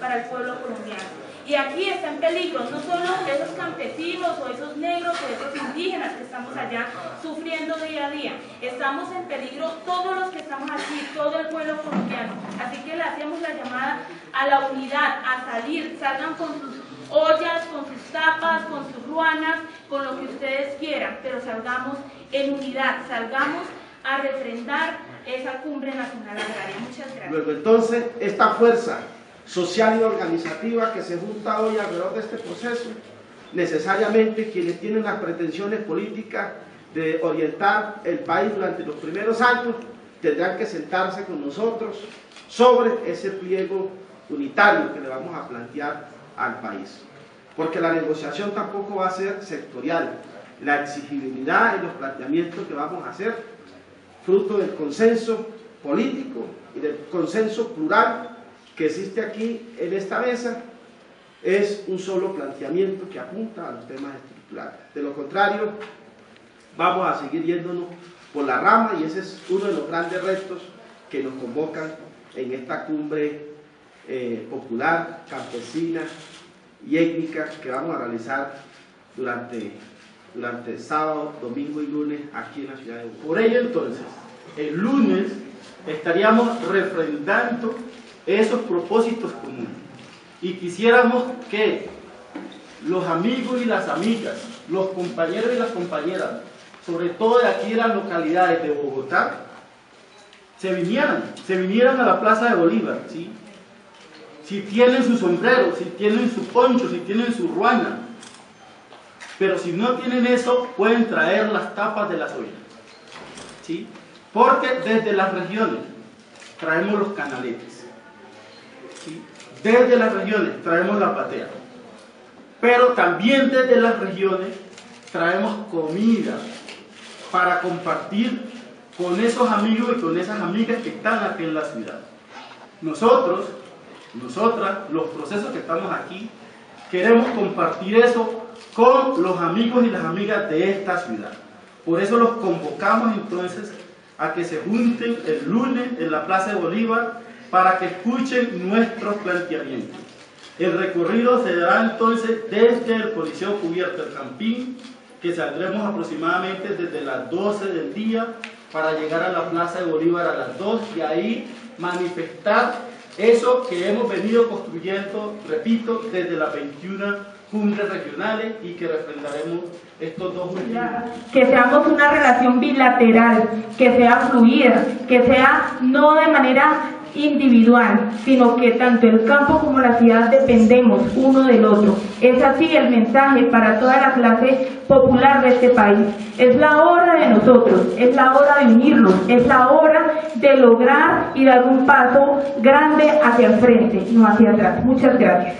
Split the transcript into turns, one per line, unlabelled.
para el pueblo colombiano. Y aquí está en peligro no solo esos campesinos o esos negros o esos indígenas que estamos allá sufriendo día a día, estamos en peligro todos los que estamos aquí, todo el pueblo colombiano. Así que le hacemos la llamada a la unidad, a salir, salgan con sus ollas, con sus tapas, con sus ruanas, con lo que ustedes quieran, pero salgamos en unidad, salgamos a refrendar esa cumbre nacional agraria. Muchas gracias.
Luego entonces, esta fuerza social y organizativa que se junta hoy alrededor de este proceso, necesariamente quienes tienen las pretensiones políticas de orientar el país durante los primeros años, tendrán que sentarse con nosotros sobre ese pliego unitario que le vamos a plantear al país. Porque la negociación tampoco va a ser sectorial. La exigibilidad y los planteamientos que vamos a hacer, fruto del consenso político y del consenso plural que existe aquí en esta mesa, es un solo planteamiento que apunta a los temas estructurales. De lo contrario, vamos a seguir yéndonos por la rama y ese es uno de los grandes retos que nos convocan en esta cumbre eh, popular, campesina y étnica que vamos a realizar durante, durante sábado, domingo y lunes aquí en la ciudad de Bogotá.
Por ello entonces, el lunes estaríamos refrendando esos propósitos comunes y quisiéramos que los amigos y las amigas, los compañeros y las compañeras, sobre todo de aquí de las localidades de Bogotá, se vinieran, se vinieran a la Plaza de Bolívar, ¿sí? si tienen su sombrero, si tienen su poncho, si tienen su ruana. Pero si no tienen eso, pueden traer las tapas de las ollas. ¿sí? Porque desde las regiones traemos los canaletes. ¿sí? Desde las regiones traemos la patea. Pero también desde las regiones traemos comida para compartir con esos amigos y con esas amigas que están aquí en la ciudad. Nosotros nosotras, los procesos que estamos aquí, queremos compartir eso con los amigos y las amigas de esta ciudad. Por eso los convocamos entonces a que se junten el lunes en la Plaza de Bolívar para que escuchen nuestros planteamientos. El recorrido se dará entonces desde el Coliseo Cubierto del Campín, que saldremos aproximadamente desde las 12 del día para llegar a la Plaza de Bolívar a las 2 y ahí manifestar eso que hemos venido construyendo, repito, desde las 21 cumbres regionales y que refrendaremos estos dos últimos.
Que seamos una relación bilateral, que sea fluida, que sea no de manera individual, sino que tanto el campo como la ciudad dependemos uno del otro. Es así el mensaje para toda la clase popular de este país. Es la hora de nosotros, es la hora de unirnos, es la hora de lograr y dar un paso grande hacia el frente, no hacia atrás. Muchas gracias.